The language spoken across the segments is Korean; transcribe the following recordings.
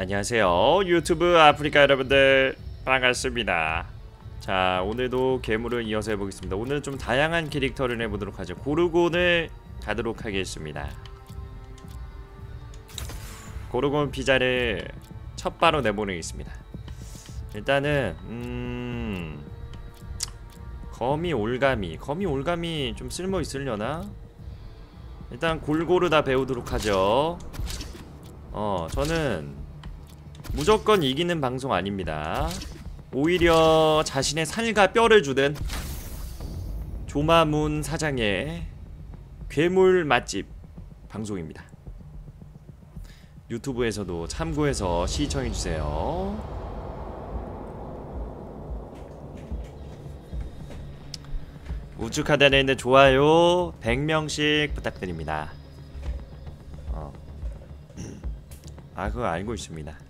안녕하세요. 유튜브 아프리카 여러분들 반갑습니다. 자 오늘도 괴물을 이어서 해보겠습니다. 오늘은 좀 다양한 캐릭터를 해보도록 하죠. 고르곤을 가도록 하겠습니다. 고르곤 피자를 첫 바로 내보내겠습니다. 일단은 음... 거미 올가미. 거미 올가미 좀 쓸모 있으려나? 일단 골고루 다 배우도록 하죠. 어 저는 무조건 이기는 방송 아닙니다. 오히려 자신의 살과 뼈를 주든 조마문 사장의 괴물 맛집 방송입니다. 유튜브에서도 참고해서 시청해주세요. 우측 하단에 있는 좋아요 100명씩 부탁드립니다. 어. 아 그거 알고 있습니다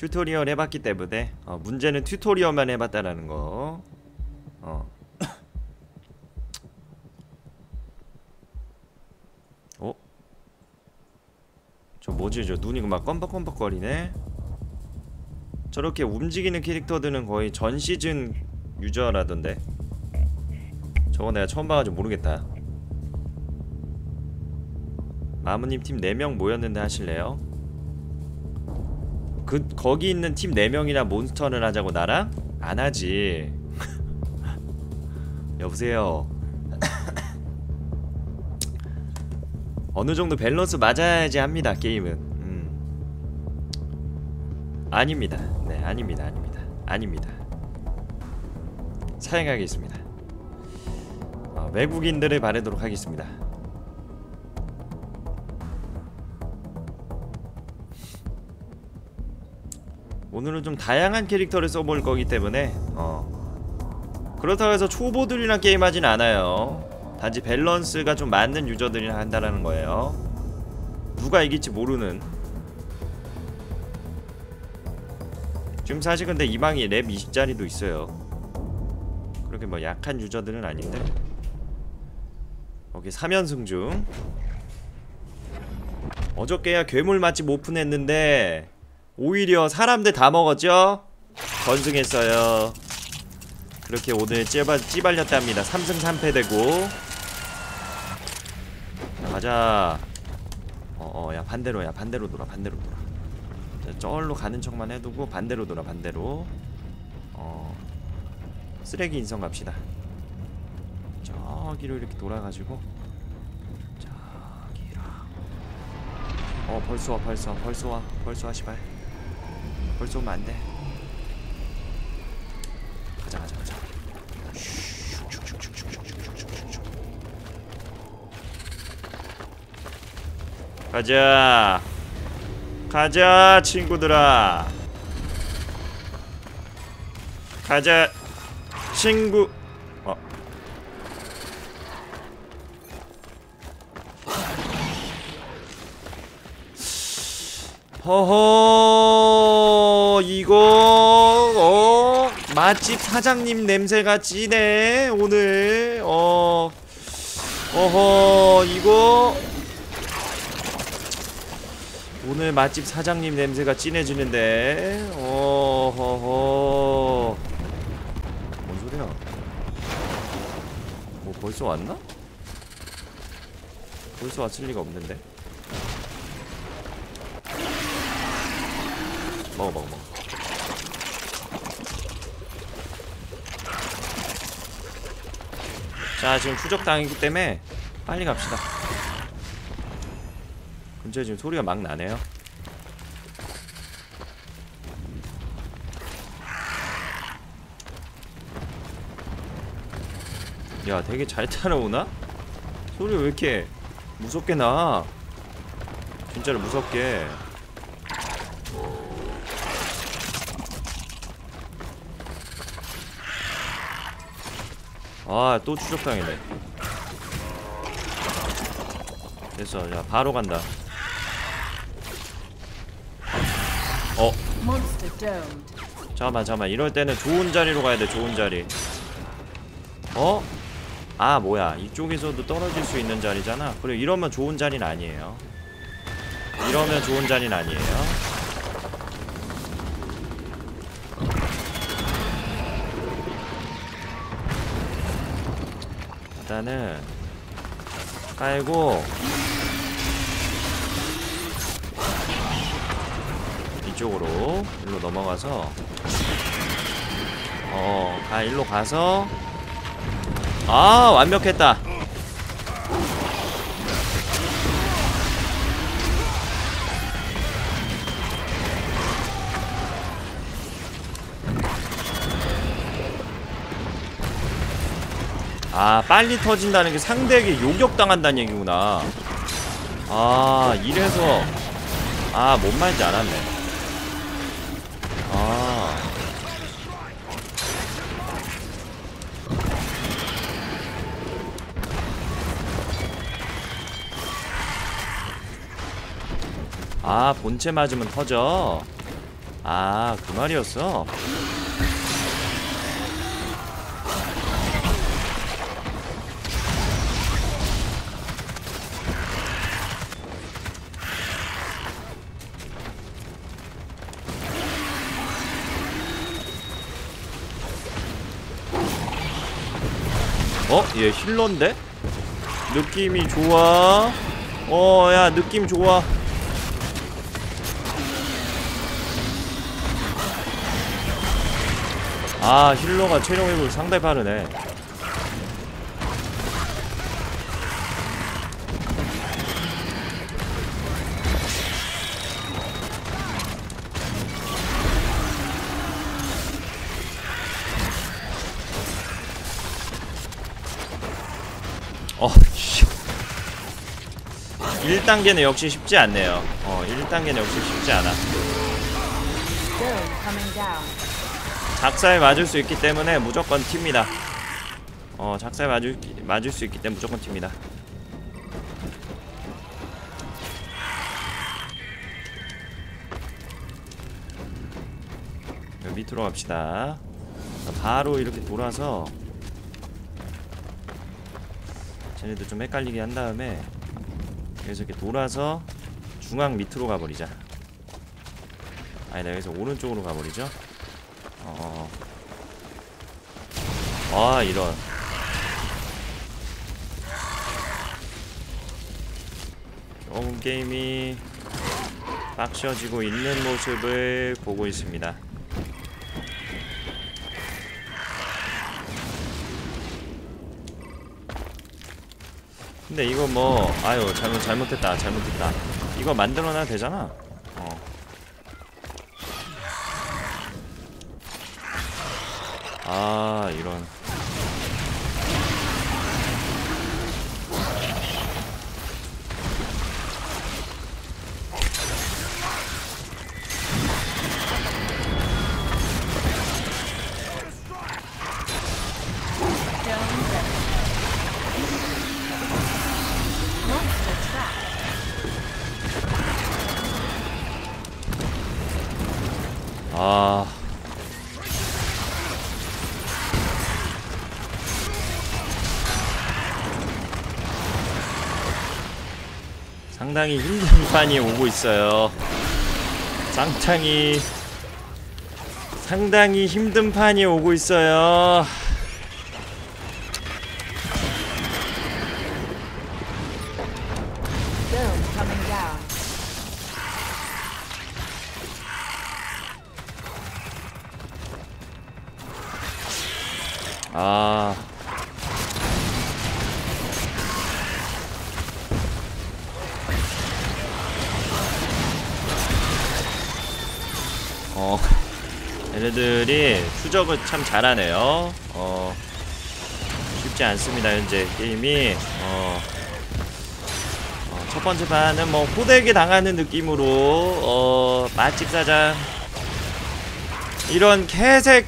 tutorial 해봤기 때문에 어, 문제는 tutorial만 해봤다라는 거 어. 어? 저 뭐지 저 눈이 막 껌뻑껌뻑거리네 저렇게 움직이는 캐릭터들은 거의 전 시즌 유저라던데 저거 내가 처음 봐가지고 모르겠다 마무님 팀 4명 모였는데 하실래요? 그 거기 있는 팀 4명이나 몬스터를 하자고 나랑? 안 하지. 여보세요. 어느 정도 밸런스 맞아야지 합니다 게임은. 음. 아닙니다. 네 아닙니다 아닙니다. 아닙니다. 사양하겠습니다. 어, 외국인들을 바르도록 하겠습니다 오늘은 좀 다양한 캐릭터를 써볼 거기 때문에 어. 그렇다고 해서 초보들이랑 게임하진 않아요. 단지 밸런스가 좀 맞는 유저들이랑 한다라는 거예요. 누가 이길지 모르는. 지금 사실 근데 이 방이 랩 20짜리도 있어요. 그렇게 뭐 약한 유저들은 아닌데. 여기 3연승 중. 어저께야 괴물 맛집 오픈했는데 오히려 사람들 다 먹었죠? 건승했어요. 그렇게 오늘 찌발, 찌발렸답니다. 3승 3패 되고. 가자. 어어 야 반대로 야 반대로 돌아 반대로 돌아. 자, 쩔로 가는 척만 해두고 반대로 돌아 반대로. 어 쓰레기 인성 갑시다. 저기로 이렇게 돌아가지고. 저기로. 어 벌써 와 벌써 와 벌써 와 벌써 와 시발 벌써 오면 안돼. 가자 가자 가자. 가자. 가자 친구들아. 가자 친구. 어. 허허 맛집 사장님 냄새가 지네 오늘. 어 어허 이거. 오늘 맛집 사장님 냄새가 진해지는데. 어허허. 뭔 소리야? 뭐 벌써 왔나? 벌써 왔을 리가 없는데. 먹어 먹어 먹어 자 지금 추적 당했기 때문에 빨리 갑시다. 근처에 지금 소리가 막 나네요. 야 되게 잘 따라오나? 소리 왜 이렇게 무섭게 나? 진짜로 무섭게 아 또 추적당이네. 됐어. 야 바로 간다. 어. 잠깐만 잠깐만. 이럴 때는 좋은 자리로 가야 돼 좋은 자리. 어? 아 뭐야. 이쪽에서도 떨어질 수 있는 자리잖아. 그래 이러면 좋은 자리는 아니에요. 이러면 좋은 자리는 아니에요 일단은 깔고. 이쪽으로 일로 넘어가서. 어, 가 일로 가서. 아 완벽했다. 아 빨리 터진다는 게 상대에게 요격당한다는 얘기구나 아 이래서 아 뭔 말인지 알았네 아 아, 본체 맞으면 터져. 아, 그 말이었어. 얘 힐러인데? 느낌이 좋아. 어, 야, 느낌 좋아. 아, 힐러가 체력 회복이 상당히 빠르네. 1단계는 역시 쉽지 않네요. 어, 1단계는 역시 쉽지 않아. 작사에 맞을 수 있기 때문에 무조건 팁니다. 어, 작사에 맞을, 맞을 수 있기 때문에 무조건. 여기 밑으로 갑시다. 자, 바로 이렇게 돌아서 쟤네들 좀 헷갈리게 한 다음에 여기서 이렇게 돌아서 중앙 밑으로 가버리자. 아니다 여기서 오른쪽으로 가버리죠. 어. 아 이런. 조금 게임이 빡셔지고 있는 모습을 보고 있습니다. 근데 이거 뭐 아유 잘못 잘못했다 잘못했다. 이거 만들어놔도 되잖아. 어. 아 이런 상당히 힘든 판이 오고 있어요. 상당히 상당히 힘든 판이 오고 있어요. 아. 얘네들이 추적을 참 잘하네요. 어. 쉽지 않습니다, 현재 게임이. 어. 어, 첫 번째 판은 뭐 호되게 당하는 느낌으로 어, 맛집 사장 이런 개색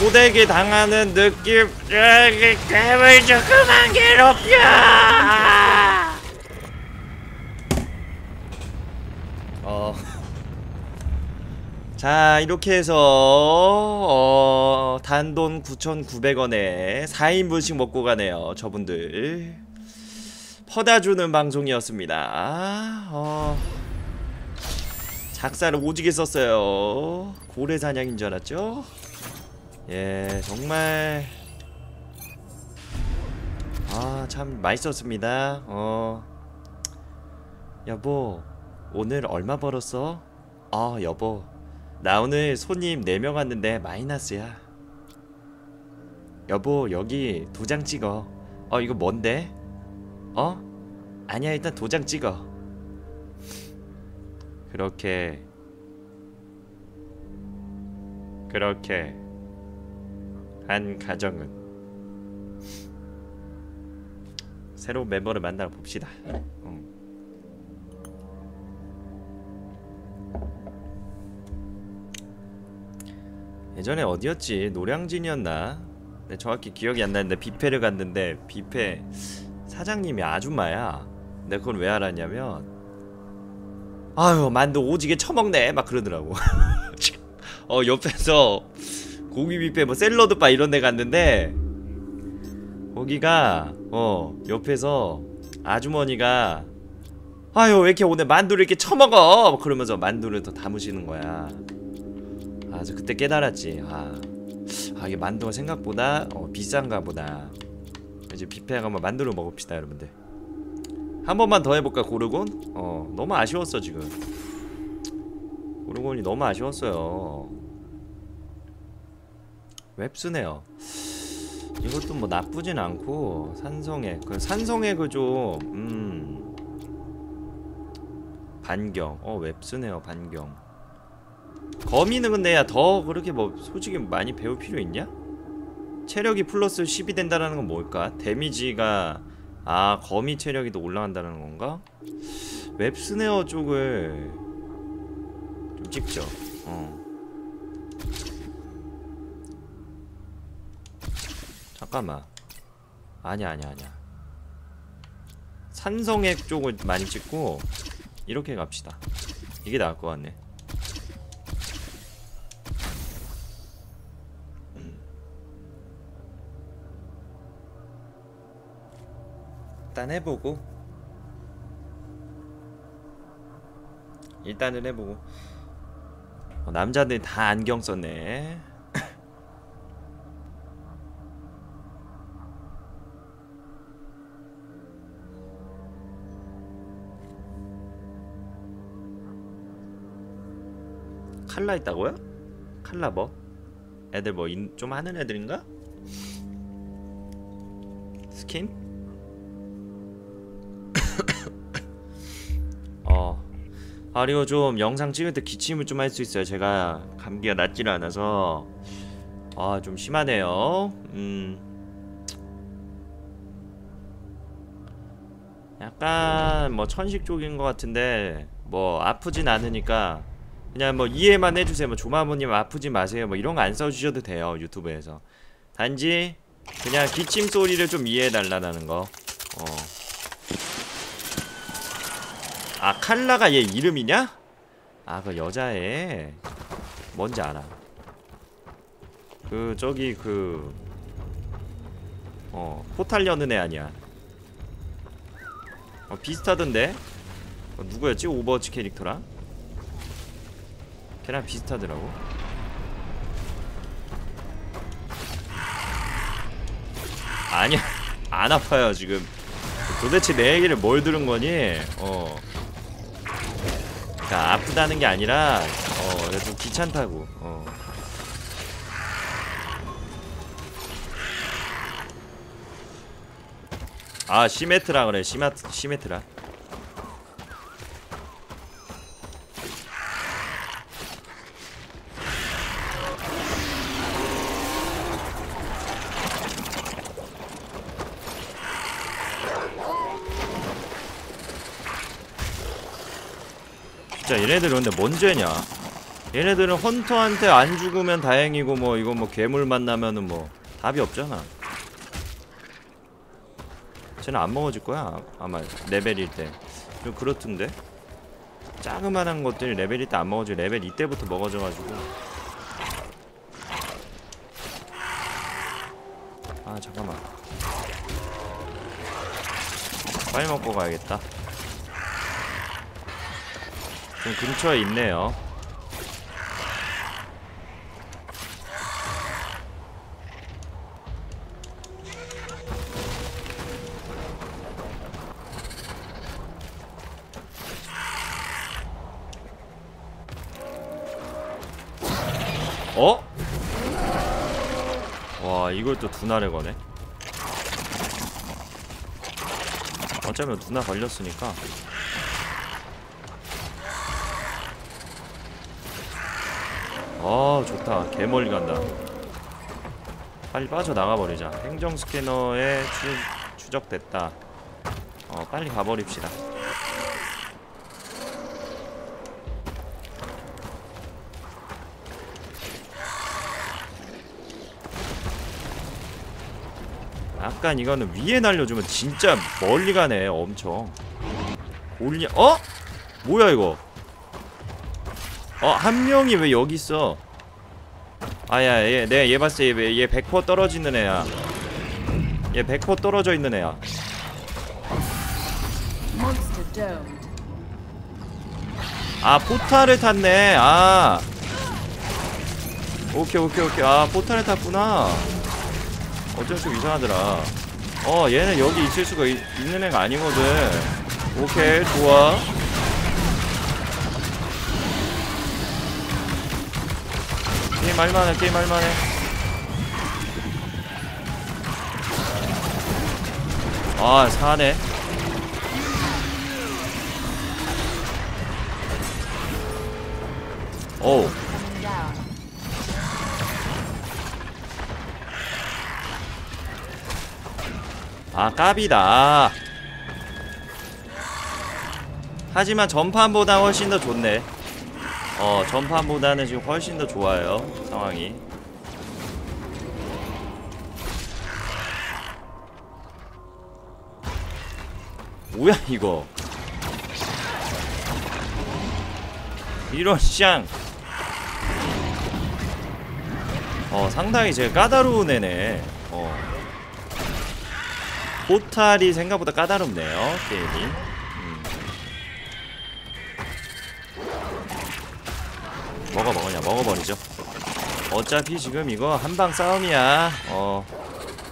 호되게 당하는 느낌 여기 괴물 좀 그만 괴롭혀 어. 자 이렇게 해서 어, 단돈 9,900원에 4인분씩 먹고 가네요 저분들. 퍼다 주는 방송이었습니다. 어, 작사를 오지게 썼어요. 고래 사냥인 줄 알았죠? 예 정말. 아 참 맛있었습니다. 어. 여보 오늘 얼마 벌었어? 아 여보 나 오늘 손님 4명 왔는데 마이너스야 여보 여기 도장 찍어 어 이거 뭔데? 어? 아니야 일단 도장 찍어 그렇게 그렇게 한 가정은 새로운 멤버를 만나 봅시다. 예전에 어디였지? 노량진이었나? 네, 정확히 기억이 안 나는데 뷔페를 갔는데 뷔페 사장님이 아줌마야. 내가 그걸 왜 알았냐면 아유 만두 오지게 처먹네 막 그러더라고. 어 옆에서 고기 뷔페 뭐 샐러드 바 이런 데 갔는데 거기가 어 옆에서 아주머니가 아유 왜 이렇게 오늘 만두를 이렇게 처먹어 막 그러면서 만두를 더 담으시는 거야 아저 그때 깨달았지. 아, 아 이게 만두가 생각보다 어, 비싼가 보다. 이제 뷔페 가면 만두를 먹읍시다 여러분들. 한 번만 더 해볼까 고르곤? 어 너무 아쉬웠어 지금. 고르곤이 너무 아쉬웠어요. 웹스네요. 이것도 뭐 나쁘진 않고 산성액 그 산성액을 좀 음. 반경. 어 웹스네요 반경 거미는 근데 야 더 그렇게 뭐 솔직히 많이 배울 필요 있냐? 체력이 플러스 10이 된다는 건 뭘까? 데미지가 아 거미 체력이 더 올라간다는 건가? 웹스네어 쪽을 좀 찍죠 어 잠깐만 아니야 아니야 아니야 산성액 쪽을 많이 찍고 이렇게 갑시다 이게 나을 것 같네 일단 해보고 일단은 해보고 어, 남자들 다 안경 썼네 칼라 있다고요? 칼라 뭐? 애들 뭐 좀 하는 애들인가? 스킨? 아 그리고 좀 영상 찍을 때 기침을 좀 할 수 있어요. 제가 감기가 낫지를 않아서 아 좀 심하네요. 음. 약간 뭐 천식 쪽인 것 같은데 뭐 아프진 않으니까 그냥 뭐 이해만 해주세요. 뭐 조마모님 아프지 마세요. 뭐 이런 거 안 써주셔도 돼요. 유튜브에서. 단지 그냥 기침 소리를 좀 이해해달라는 거. 어. 아 칼라가 얘 이름이냐? 아 그 여자애. 뭔지 알아. 그 저기 그. 어 포탈 여는 애 아니야. 어 비슷하던데. 어, 누구였지 오버워치 캐릭터랑? 걔랑 비슷하더라고 아니야 안 아파요 지금 도대체 내 얘기를 뭘 들은 거니 어 그러니까 아프다는 게 아니라 어좀 귀찮다고 어. 아 시메트라 그래 시마 시메트라 얘네들은 근데 뭔 죄냐? 얘네들은 hunter한테 안 죽으면 다행이고 뭐 이거 뭐 괴물 만나면은 뭐 답이 없잖아. 쟤는 안 먹어질 거야 아마 레벨일 때 좀 그렇던데? 자그만한 것들이 레벨일 때안 먹어져 레벨 이때부터 먹어져가지고. 아 잠깐만. 빨리 먹고 가야겠다 좀 근처에 있네요. 어? 와 이걸 또 두나를 거네. 어쩌면 두나 걸렸으니까. 아 좋다. 개멀리 간다. 빨리 빠져나가 버리자. 행정 스캐너에 추, 추적됐다. 어 빨리 가버립시다. 약간 이거는 위에 날려주면 진짜 멀리 가네 엄청. 올리 어? 뭐야 이거 어 한 명이 왜 여기 있어? 아야 얘 내가 얘 봤을 때얘 얘 100% 떨어지는 애야. 얘 100% 떨어져 있는 애야. 아 포탈을 탔네. 아. 오케이 오케이 오케이. 아 포탈을 탔구나. 어쩔 수 이상하더라. 어 얘는 여기 있을 수가 있, 있는 애가 아니거든. 오케이 좋아 게임 할만해 게임 할만해. 아 사네. down. 아 까비다. 하지만 전판보다 훨씬 더 좋네 어 전판보다는 지금 훨씬 더 좋아요 상황이 뭐야 이거 이런 샹 어, 상당히 제가 까다로운 애네. 어. 포탈이 생각보다 까다롭네요, 게임이. 먹어 먹으냐, 먹어버리죠. 어차피 지금 이거 한방 싸움이야. 어.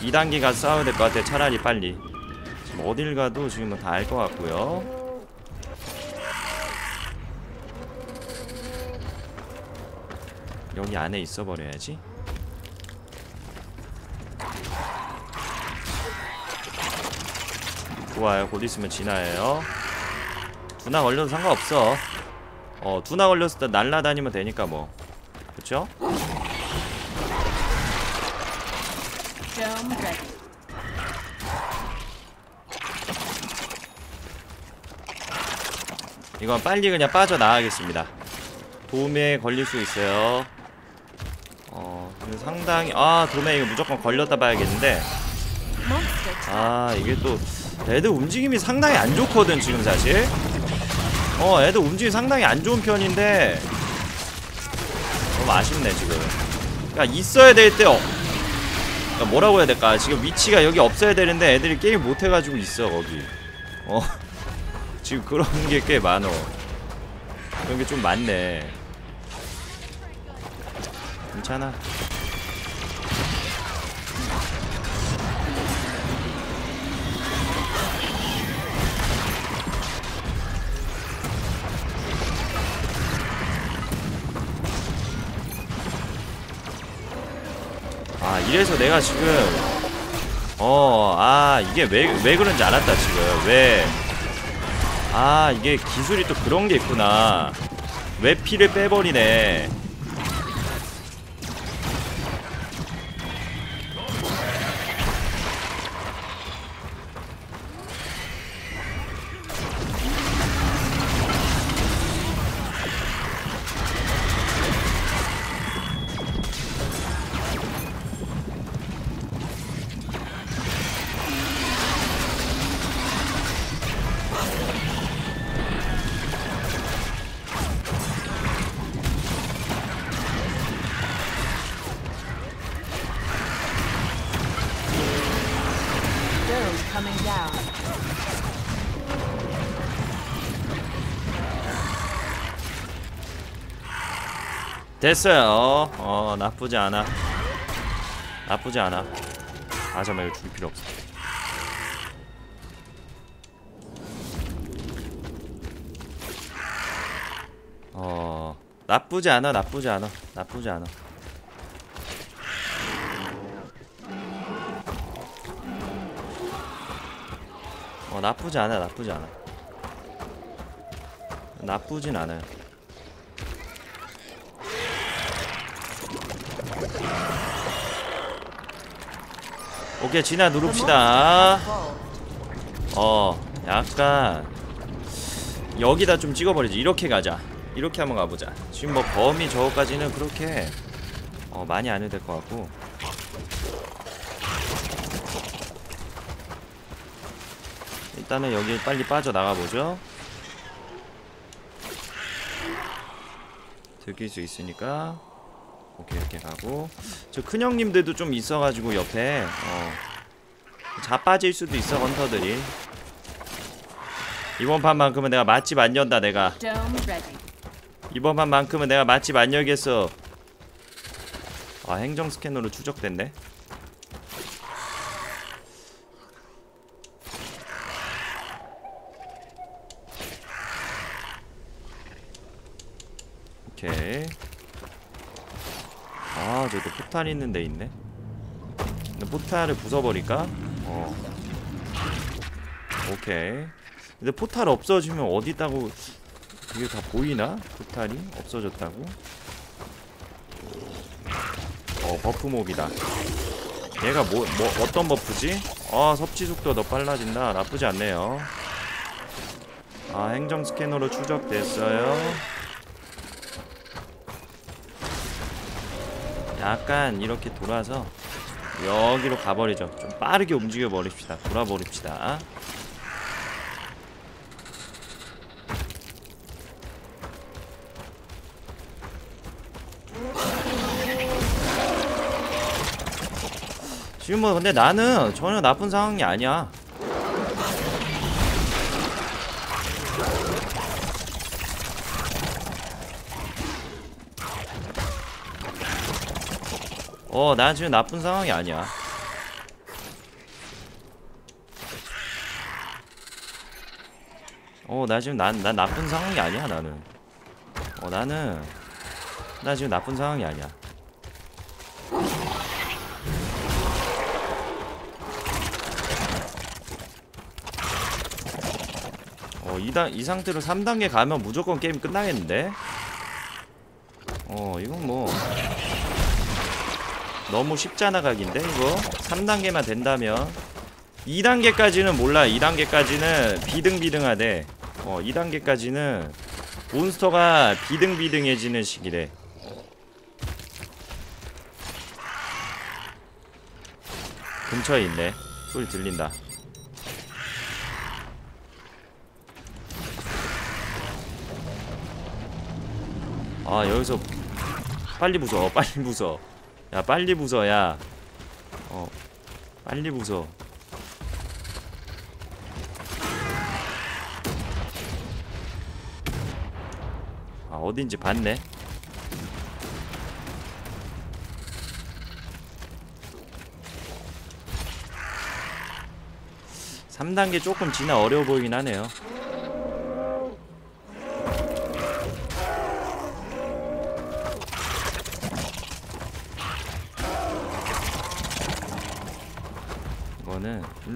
2단계 가서 싸워야 될 것 같아, 차라리 빨리. 지금 어딜 가도 지금은 다 알 것 같고요. 여기 안에 있어 버려야지. 좋아요. 곧 있으면 진화해요. 두나 걸려도 상관없어. 어, 두나 걸렸을 때 날라다니면 되니까 뭐. 그쵸? 이건 빨리 그냥 빠져나가겠습니다. 도움에 걸릴 수 있어요. 어, 상당히 아, 도움에 이거 무조건 걸렸다 봐야겠는데. 아, 이게 또 애들 움직임이 상당히 안 좋거든, 지금 사실. 어, 애들 움직임이 상당히 안 좋은 편인데 너무 아쉽네, 지금. 그러니까 있어야 될 때 어, 그러니까 뭐라고 해야 될까? 지금 위치가 여기 없어야 되는데 애들이 게임 못 해가지고 있어 거기. 어 지금 그런 게 꽤 많어. 그런 게 좀 많네. 괜찮아. 이래서 내가 지금 어 아 이게 왜 왜 그런지 알았다 지금. 왜? 아 이게 기술이 또 그런 게 있구나. 왜 피를 빼버리네 Dome coming down. 됐어요. 어 나쁘지 않아. 나쁘지 않아. 아 잠깐만 이거 줄 필요 없어. 어 나쁘지 않아 나쁘지 않아 나쁘지 않아 나쁘지 않아 나쁘지 않아 나쁘진 않아요. 오케이 monster 누릅시다. 어 약간 여기다 좀 찍어버리지. 이렇게 가자. 이렇게 한번 가보자. 지금 뭐 범위 저거까지는 그렇게 어 많이 안 해도 될 것 같고 일단은 여기 빨리 빠져나가보죠. 들킬 수 있으니까. 오케이 이렇게 가고. 저 큰형님들도 좀 있어가지고 옆에 어 자빠질 수도 있어 헌터들이. 이번 판만큼은 내가 맛집 안 연다 내가. 이번 판만큼은 내가 맛집 안 열겠어. 아 행정 스캐너로 추적됐네 오케이 아 저기 또 포탈 있는 데 있네 근데 portal을 부숴버릴까? 어 오케이 근데 포탈 없어지면 어디 있다고 이게 다 보이나? portal이 없어졌다고? 어 buff mob이다 얘가 뭐, 뭐 어떤 buff지? 아 섭취 속도 더 빨라진다 나쁘지 않네요 아 행정 스캐너로 추적됐어요 약간 이렇게 돌아서 여기로 가버리죠. 좀 빠르게 움직여 버립시다. 돌아버립시다. 지금 뭐 근데 나는 전혀 나쁜 상황이 아니야 어, 난 지금 나쁜 상황이 아니야. 어, 나 지금 난, 난 나쁜 상황이 아니야, 나는. 어, 나는 나 지금 나쁜 상황이 아니야. 어, 이, 단, 이 상태로 3단계 가면 무조건 게임 끝나겠는데? 어, 이건 뭐 너무 쉽잖아 각인데 이거? 3단계만 된다면. 2단계까지는 몰라. 2단계까지는 비등비등하대. 어 2단계까지는 몬스터가 비등비등해지는 시기래. 근처에 있네. 소리 들린다. 아 여기서 빨리 부숴 빨리 부숴 야 빨리 부숴 야. 어, 빨리 부숴. 아 어딘지 봤네. 삼단계 조금 지나 어려워 보이긴 하네요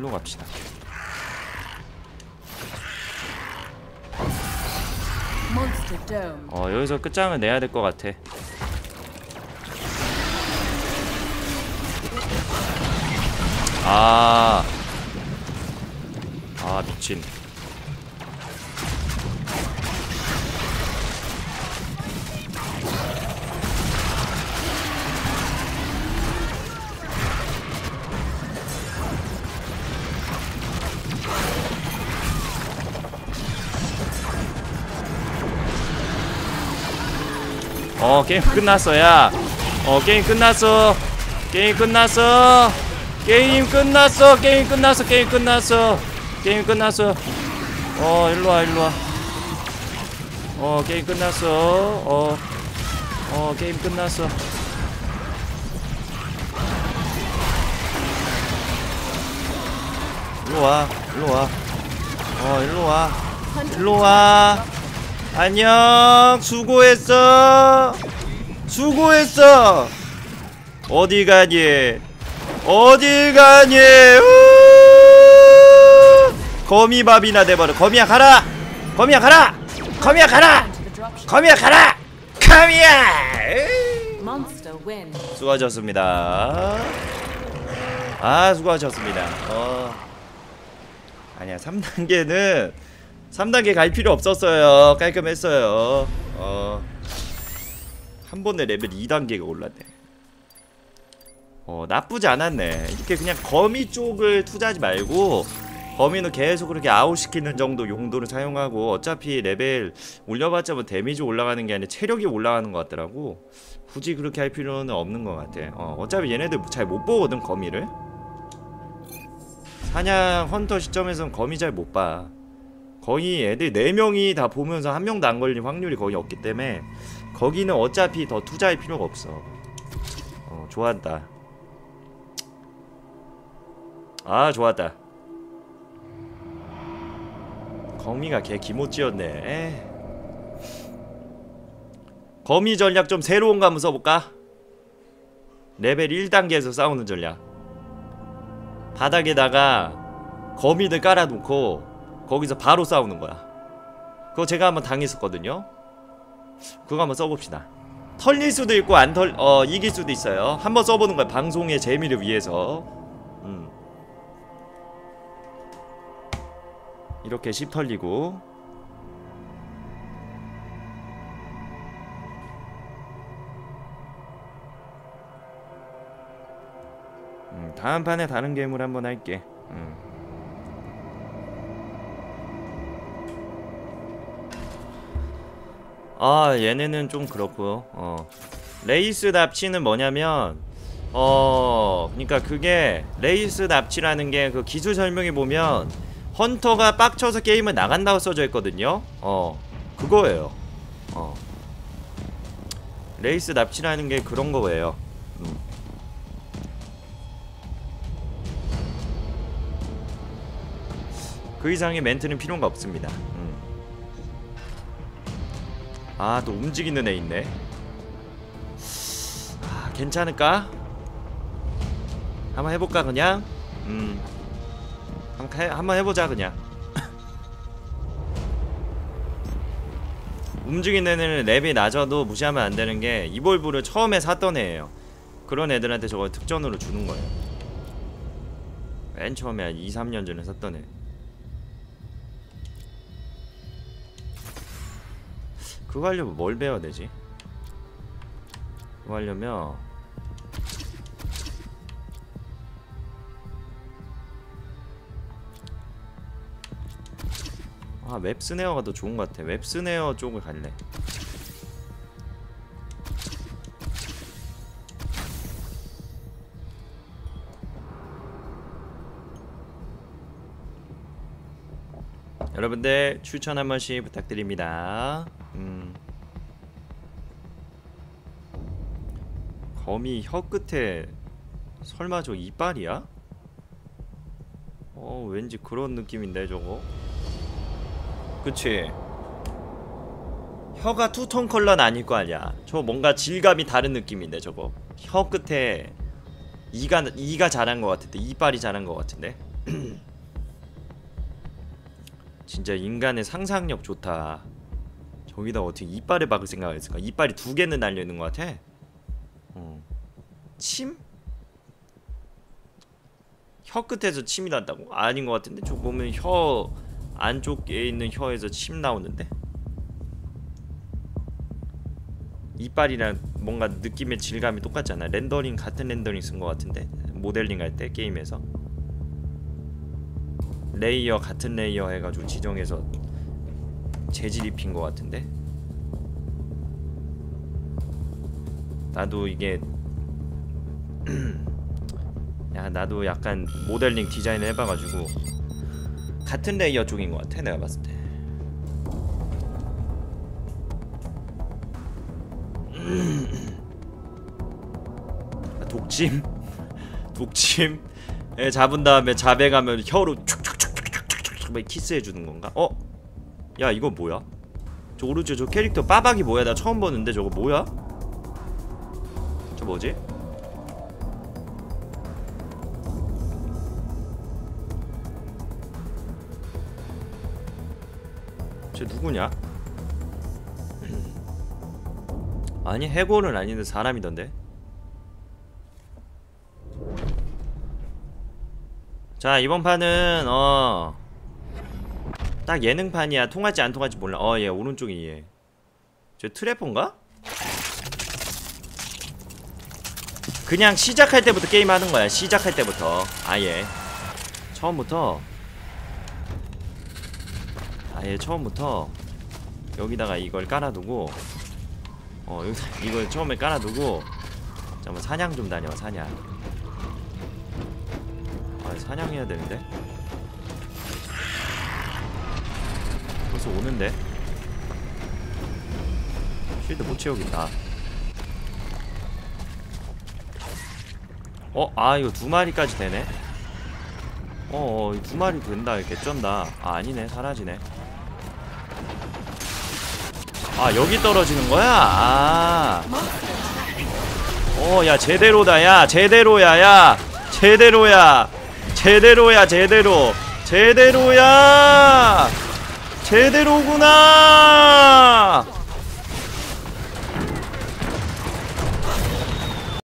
일로 갑시다. 어 여기서 끝장을 내야 될 것 같아 아. 아, 미친. 어 게임 끝났어 야. 어 게임 끝났어. 게임 끝났어. 게임 끝났어. 게임 끝났어. 게임 끝났어. 게임 끝났어. 어 일로 와 일로 와. 어 게임 끝났어. 어. 어 게임 끝났어. 일로 와. 일로 와. 어 일로 와. 일로 와. 안녕 수고했어 수고했어. 어디 가니? 어디 가니? 우! 거미밥이나 돼버려. 거미야 가라! 거미야 가라! 거미야 가라. 거미야 가라! 거미야. 수고하셨습니다. 아 수고하셨습니다. 어. 아니야 3단계는 3단계 갈 필요 없었어요. 깔끔했어요. 어 한 번에 레벨 2단계가 올랐네. 어 나쁘지 않았네. 이렇게 그냥 거미 쪽을 투자하지 말고 거미는 계속 그렇게 아웃시키는 정도 용도를 사용하고 어차피 레벨 올려봤자 뭐 damage 올라가는 게 아니라 체력이 올라가는 것 같더라고. 굳이 그렇게 할 필요는 없는 것 같아. 어, 어차피 얘네들 잘 못 보거든 거미를. 사냥 헌터 시점에선 거미 잘 못 봐. 거의 애들 4명이 다 보면서 한 명도 안 걸릴 확률이 거의 없기 때문에 거기는 어차피 더 투자할 필요가 없어. 어 좋았다. 아 좋았다. 거미가 개 기모찌였네. 에. 거미 전략 좀 새로운 거 한번 써볼까? 레벨 1단계에서 싸우는 전략. 바닥에다가 거미들 깔아놓고 거기서 바로 싸우는 거야. 그거 제가 한번 당했었거든요 그거 한번 써봅시다 털릴 수도 있고 안 털, 어, 이길 수도 있어요 한번 써보는 거야 방송의 재미를 위해서 음. 이렇게 10 털리고 음, 다음 판에 다른 괴물 한번 할게. 음. 아 얘네는 좀 그렇고 어. 레이스 납치는 뭐냐면 어 그러니까 그게 레이스 납치라는 게 그 기술 설명에 보면 헌터가 빡쳐서 게임을 나간다고 써져 있거든요. 어 그거예요. 어. 레이스 납치라는 게 그런 거예요. 음. 그 이상의 멘트는 필요가 없습니다. 음. 아, 또 움직이는 애 있네. 아, 괜찮을까? 한번 해볼까 그냥? 음, 한번, 해, 한번 해보자 그냥. 움직이는 애는 렙이 낮아도 무시하면 안 되는 게 이볼브를 처음에 샀던 애예요. 그런 애들한테 저걸 특전으로 주는 거예요. 맨 처음에 한 2, 3년 전에 샀던 애. 그거 하려면 뭘 배워야 되지? 그거 하려면 아 웹스네어가 더 좋은 것 같아 웹스네어 쪽을 갈래 여러분들 추천 한 번씩 부탁드립니다. 음. 거미 혀 끝에 설마 저 이빨이야? 어 왠지 그런 느낌인데 저거. 그치? 혀가 투톤 컬러는 아닐 거 아니야. 저 뭔가 질감이 다른 느낌인데 저거. 혀 끝에 이가 이가 자란 것 같은데 이빨이 자란 것 같은데. 진짜 인간의 상상력 좋다. 저기다 어떻게 이빨을 박을 생각을 했을까? 이빨이 두 개는 달려 있는 것 같아. 어. 침? 혀 끝에서 침이 난다고? 아닌 것 같은데 저 보면 혀 안쪽에 있는 혀에서 침 나오는데? 이빨이랑 뭔가 느낌의 질감이 똑같잖아. 렌더링 같은 렌더링 쓴 것 같은데 모델링 할 때 게임에서. layer 같은 layer 해가지고 지정해서 재질 입힌 것 같은데? 나도 이게 야 나도 약간 모델링 디자인을 해봐가지고 같은 layer 쪽인 것 같아 내가 봤을 때. 아, 독침? 독침? 에 잡은 다음에 자백하면 혀로 촉 촉촉촉촉촉촉 막 키스해 주는 건가? 어? 야 이거 뭐야? 저 오른쪽 저 캐릭터 빠박이 뭐야? 나 처음 보는데 저거 뭐야? 저 뭐지? 쟤 누구냐? 아니 해골은 아닌데 사람이던데 자 이번 판은 어 딱 예능판이야 통할지 안 통할지 몰라. 어 얘 오른쪽이 얘저 트래퍼인가? 그냥 시작할 때부터 게임하는 거야 시작할 때부터. 아예. 처음부터. 아예 처음부터. 여기다가 이걸 깔아두고 어 이걸 처음에 깔아두고 잠깐 사냥 좀 다녀 사냥. 아 사냥해야 되는데 벌써 오는데 쉴드 못 채우겠다 어? 아 이거 두 마리까지 되네 어어 이두 마리 된다 이렇게 쩐다 아 아니네 사라지네 아 여기 떨어지는 거야? 아. 어, 야 제대로다. 야 제대로야. 야 제대로야. 제대로야. 제대로. 제대로야. 제대로구나.